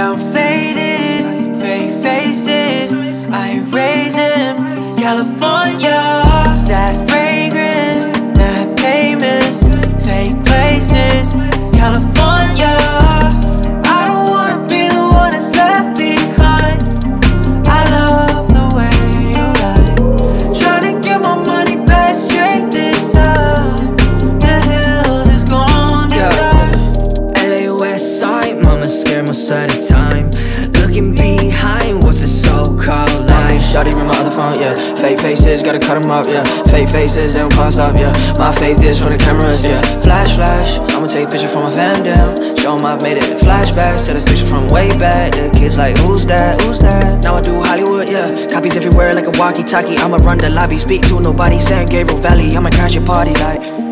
I'm faded. Fake faces, I erase them. California, mama scared most of the time. Looking behind, what's it so called like? Shawty my other phone, yeah. Fake faces, gotta cut 'em up, yeah. Fake faces, they don't cost up, yeah. My faith is for the cameras, yeah. Flash, flash, I'ma take a picture from my fam down. Show 'em I've made it flashbacks to the picture from way back. The kids like, who's that? Who's that? Now I do Hollywood, yeah. Copies everywhere like a walkie-talkie. I'ma run the lobby, speak to nobody. San Gabriel Valley, I'ma crash your party like.